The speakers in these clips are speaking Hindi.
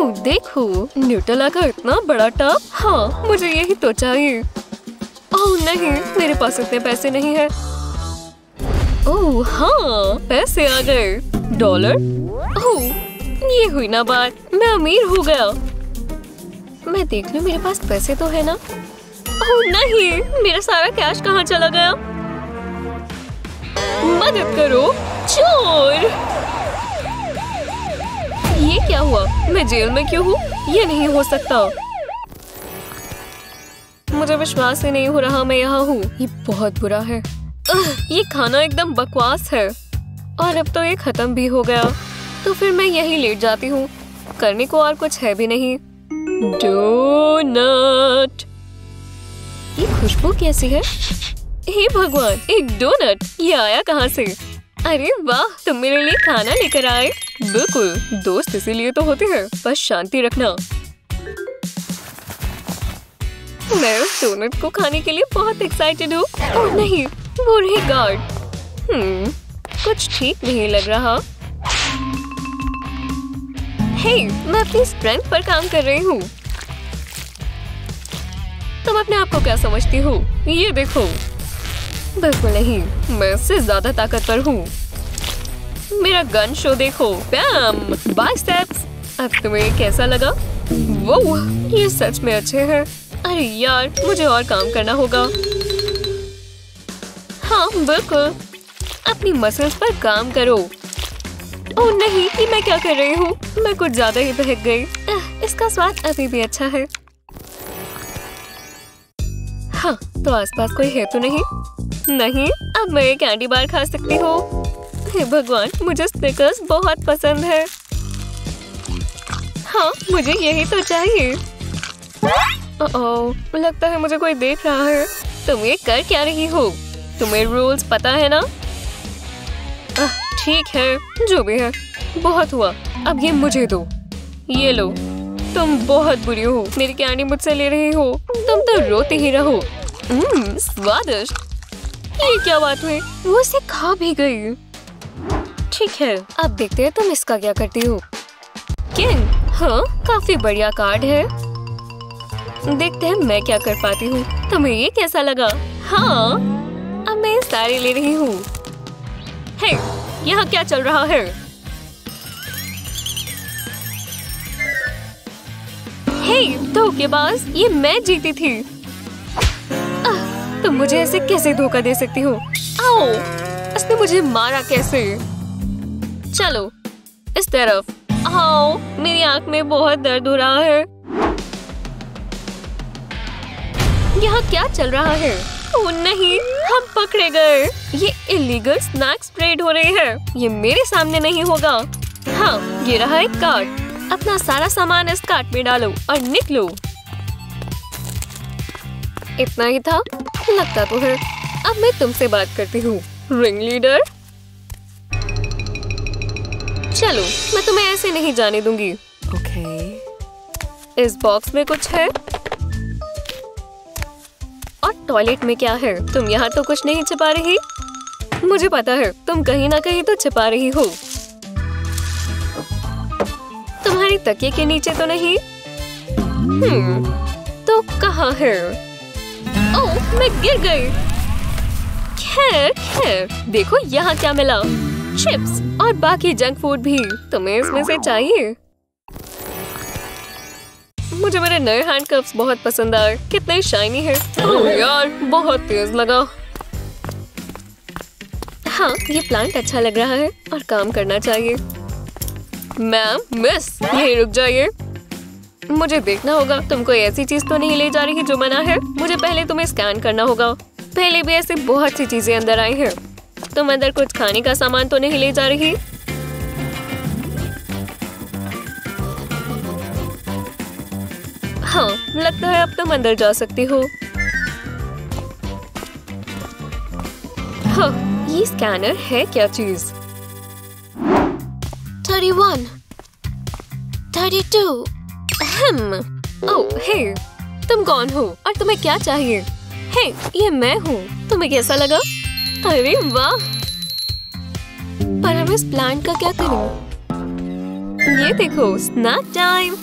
देखो न्यूटेला का इतना बड़ा टब हाँ मुझे यही तो चाहिए। ओह, नहीं, मेरे पास इतने पैसे नहीं है। ओह हाँ पैसे आ गए। डॉलर? ओह, ये हुई ना बात, मैं अमीर हो गया। मैं देख लू, मेरे पास पैसे तो है ना। ओह, नहीं, मेरा सारा कैश कहाँ चला गया? मदद करो, चोर! ये क्या हुआ? मैं जेल में क्यों हूँ? ये नहीं हो सकता। मुझे विश्वास ही नहीं हो रहा मैं यहाँ हूँ। ये बहुत बुरा है। ये खाना एकदम बकवास है। और अब तो ये खत्म भी हो गया। तो फिर मैं यही लेट जाती हूँ। करने को और कुछ है भी नहीं। डोनट ये खुशबू कैसी है? हे भगवान, एक डोनट ये आया कहाँ से? अरे वाह, तुम मेरे लिए खाना लेकर आए। बिल्कुल, दोस्त इसीलिए तो होते हैं, बस शांति रखना। मैं उस डोनट को खाने के लिए बहुत एक्साइटेड हूँ। और नहीं, वो रही गार्ड हम्म कुछ ठीक नहीं लग रहा। हे मैं अपनी स्ट्रेंथ पर काम कर रही हूँ। तुम अपने आप को क्या समझती हो? ये देखो। बिल्कुल नहीं, मैं इससे ज़्यादा ताकतवर हूँ। मेरा गन शो देखो बैम बाइसेप्स अब तुम्हें कैसा लगा? वो ये सच में अच्छे हैं। अरे यार, मुझे और काम करना होगा। हाँ बिल्कुल। अपनी मसल्स पर काम करो। ओह नहीं, ये मैं क्या कर रही हूँ? मैं कुछ ज़्यादा ही बहक गई। इसका स्वाद अभी भी अच्छा है। हाँ तो आसपास कोई है तो नहीं? नहीं? अब मैं कैंडी बार खा सकती हूँ। हे भगवान, मुझे स्निकर्स बहुत पसंद है। हाँ मुझे यही तो चाहिए। ओह लगता है मुझे कोई देख रहा है। तुम ये कर क्या रही हो? तुम्हें रूल्स पता है ना? ठीक है, जो भी है। बहुत हुआ, अब ये मुझे दो। ये लो, तुम बहुत बुरी हो। मेरी कैंडी मुझसे ले रही हो। तुम तो रोते ही रहो। हम्म, स्वादिष्ट। ये क्या बात हुई? वो इसे खा भी गई। ठीक है अब देखते हैं तुम इसका क्या करती हो। किंग हाँ काफ़ी बढ़िया कार्ड है। देखते हैं मैं क्या कर पाती हूँ। तुम्हें ये कैसा लगा? हाँ अब मैं सारी ले रही हूँ। हे यहाँ क्या चल रहा है? हे धोखेबाज ये मैं जीती थी। तुम मुझे ऐसे कैसे धोखा दे सकती हो? आओ, इसने मुझे मारा कैसे? चलो, इस तरफ़। आओ, मेरी आँख में बहुत दर्द हो रहा है। यहाँ क्या चल रहा है? ओ नहीं, हम पकड़े गए। ये इलीगल स्नैक्स ट्रेड हो रहे हैं। ये मेरे सामने नहीं होगा। हाँ ये रहा एक कार्ड अपना सारा सामान इस कार्ट में डालो और निकलो। इतना ही था। लगता तो है। अब मैं तुमसे बात करती हूँ। रिंग लीडर चलो मैं तुम्हें ऐसे नहीं जाने दूँगी। Okay. इस बॉक्स में कुछ है? और टॉयलेट में क्या है? तुम यहाँ तो कुछ नहीं छिपा रही। मुझे पता है तुम कहीं ना कहीं तो छिपा रही हो। तुम्हारी तकिए के नीचे तो नहीं? हम्म तो कहाँ है? मैं गिर गई। खैर खैर, देखो यहाँ क्या मिला। चिप्स और बाकी जंक फ़ूड भी तुम्हें इसमें से चाहिए। मुझे मेरे नए हैंड कप्स बहुत पसंद आए। कितने शाइनी है। यार, बहुत तेज लगा। हाँ ये प्लांट अच्छा लग रहा है और काम करना चाहिए। मैम मिस यही रुक जाइए। मुझे देखना होगा। तुम कोई ऐसी चीज़ तो नहीं ले जा रही जो मना है? मुझे पहले तुम्हें स्कैन करना होगा। पहले भी ऐसी बहुत सी चीज़ें अंदर आई हैं। तुम अंदर कुछ खाने का सामान तो नहीं ले जा रही? हाँ लगता है अब तुम अंदर जा सकती हो। हाँ ये स्कैनर है क्या चीज़? थर्टी वन थर्टी टू ओह हे तुम कौन हो? और तुम्हें क्या चाहिए? हे ये मैं हूँ। तुम्हें कैसा लगा? अरे वाह! पर हम इस प्लांट का क्या करूँ? ये देखो स्नैक टाइम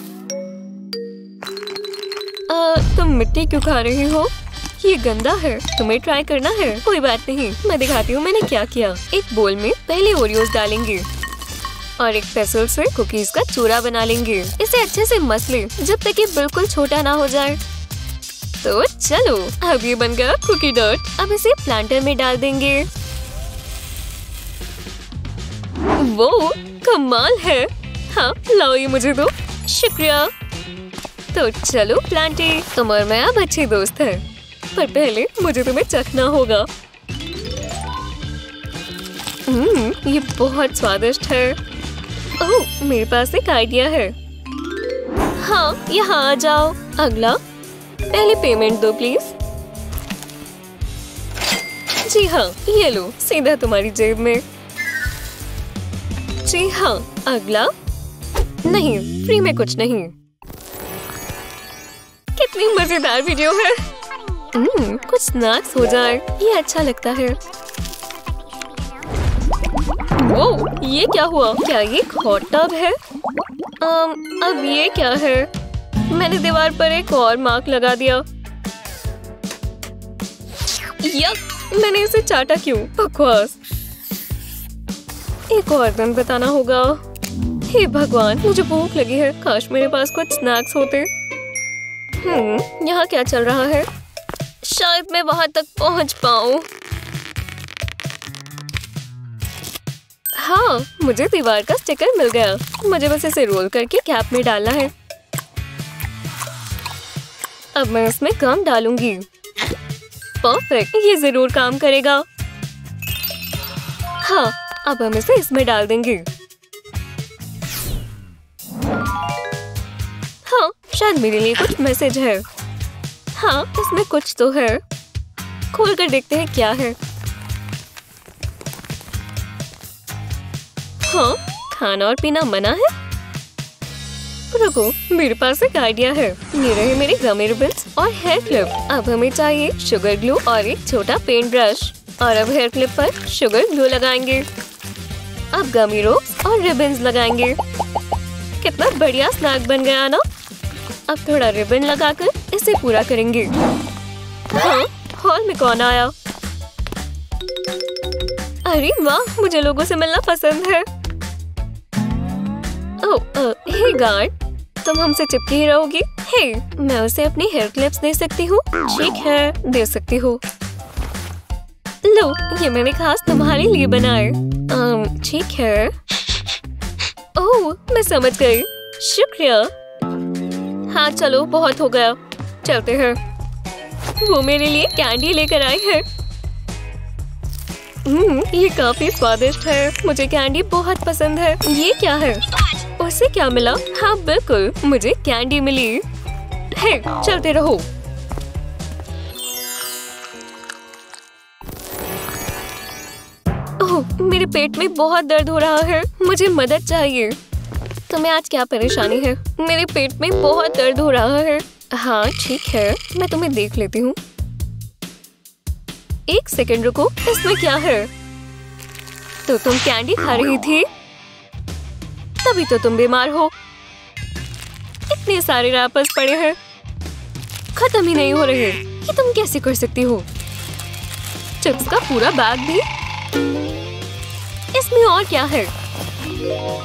तुम मिट्टी क्यों खा रहे हो? ये गंदा है। तुम्हें ट्राई करना है। कोई बात नहीं। मैं दिखाती हूँ मैंने क्या किया। एक बोल में पहले ओरियोस डालेंगे। और एक पेसल से कुकीज का चूरा बना लेंगे। इसे अच्छे से मस ले जब तक ये बिल्कुल छोटा ना हो जाए। तो चलो अब ये बन गया कुकी डॉट अब इसे प्लांटर में डाल देंगे। वो कमाल है। हाँ लाओ ये मुझे दो। शुक्रिया। तो चलो प्लांटी तुम और मैं अब अच्छे दोस्त हैं। पर पहले मुझे तुम्हें चखना होगा। हम्म, ये बहुत स्वादिष्ट है। ओह मेरे पास एक आइडिया है। हाँ यहाँ आ जाओ। अगला। पहले पेमेंट दो प्लीज़। जी हाँ ये लो सीधा तुम्हारी जेब में। जी हाँ अगला। नहीं फ्री में कुछ नहीं। कितनी मज़ेदार वीडियो है। हम्म, कुछ स्नैक्स हो जाए ये अच्छा लगता है। वो ये क्या हुआ? क्या ये टब है? आम, अब ये क्या है? मैंने दीवार पर एक और मार्क लगा दिया। यक मैंने इसे चाटा क्यों? बकवास एक और दिन बताना होगा। हे भगवान मुझे भूख लगी है। काश मेरे पास कुछ स्नैक्स होते। हम्म यहाँ क्या चल रहा है? शायद मैं वहाँ तक पहुँच पाऊँ। हाँ मुझे दीवार का स्टिकर मिल गया। मुझे बस इसे रोल करके कैप में डालना है। अब मैं इसमें गम डालूँगी। परफेक्ट ये ज़रूर काम करेगा। हाँ अब हम इसे इसमें डाल देंगे। हाँ शायद मेरे लिए कुछ मैसेज है। हाँ इसमें कुछ तो है। खोल कर देखते हैं क्या है। हाँ खाना और पीना मना है? रुको, मेरे पास एक आइडिया है। ये रहे मेरे गमी रिबन्स और हेयर क्लिप अब हमें चाहिए शुगर ग्लू और एक छोटा पेंट ब्रश और अब हेयर क्लिप पर शुगर ग्लू लगाएँगे। अब गमी रोप्स और रिबन्स लगाएँगे। कितना बढ़िया स्नैक बन गया ना। अब थोड़ा रिबन लगाकर इसे पूरा करेंगे। हाँ हॉल में कौन आया? अरे वाह, मुझे लोगों से मिलना पसंद है। ओह हे गार्ड तुम हमसे चिपकी ही रहोगी? हे मैं उसे अपनी हेयर क्लिप्स दे सकती हूँ। ठीक है दे सकती हूँ। लो ये मैंने खास तुम्हारे लिए बनाए ठीक है। ओह मैं समझ गई। शुक्रिया। हाँ चलो बहुत हो गया। चलते हैं। वो मेरे लिए कैंडी लेकर आई है। हम्म, ये काफ़ी स्वादिष्ट है। मुझे कैंडी बहुत पसंद है। ये क्या है? उसे क्या मिला? हाँ बिल्कुल, मुझे कैंडी मिली। है, चलते रहो। ओह, मेरे पेट में बहुत दर्द हो रहा है। मुझे मदद चाहिए। तुम्हें आज क्या परेशानी है? मेरे पेट में बहुत दर्द हो रहा है। हाँ ठीक है, मैं तुम्हें देख लेती हूँ। एक सेकंड रुको, इसमें क्या है? तो तुम कैंडी खा रही थी? तभी तो तुम बीमार हो। इतने सारे रैपर्स पड़े हैं। खत्म ही नहीं हो रहे ये तुम कैसे कर सकती हो? चिप्स का पूरा बैग भी। इसमें और क्या है?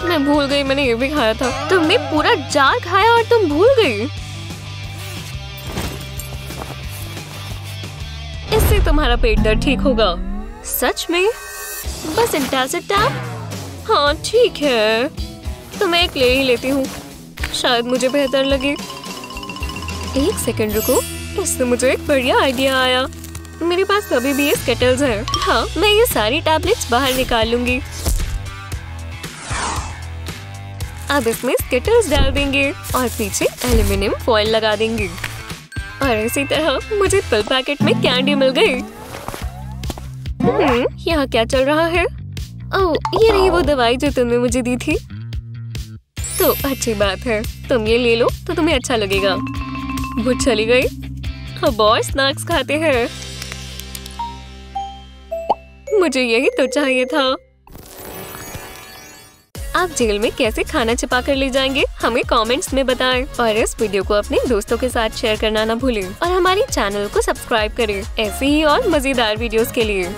मैं भूल गई, मैंने ये भी खाया था। तुमने पूरा जार खाया और तुम भूल गई। इससे तुम्हारा पेट दर्द ठीक होगा। सच में? बस इंटासिड टैप हाँ ठीक है। तो मैं एक ले ही लेती हूँ। शायद मुझे बेहतर लगे। एक सेकंड रुको। इससे मुझे एक बढ़िया आइडिया आया। मेरे पास अभी भी ये स्केटल्स हैं। हाँ मैं ये सारी टैबलेट्स बाहर निकाल लूँगी अब इसमें स्केटल्स डाल देंगे और पीछे एल्यूमिनियम फॉइल लगा देंगे। और इसी तरह मुझे पिल पैकेट में कैंडी मिल गई। हम्म, यहाँ क्या चल रहा है? ओह ये रही वो दवाई जो तुमने मुझे दी थी। तो अच्छी बात है। तुम ये ले लो तो तुम्हें अच्छा लगेगा। वो चली गई। अब और स्नैक्स खाते हैं। मुझे यही तो चाहिए था। आप जेल में कैसे खाना छिपा कर ले जाएँगे, हमें कमेंट्स में बताएँ। और इस वीडियो को अपने दोस्तों के साथ शेयर करना ना भूलें। और हमारे चैनल को सब्सक्राइब करें। ऐसे ही और मज़ेदार वीडियोस के लिए।